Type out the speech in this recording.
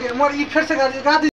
हो गया मोर ई फिर से गा गा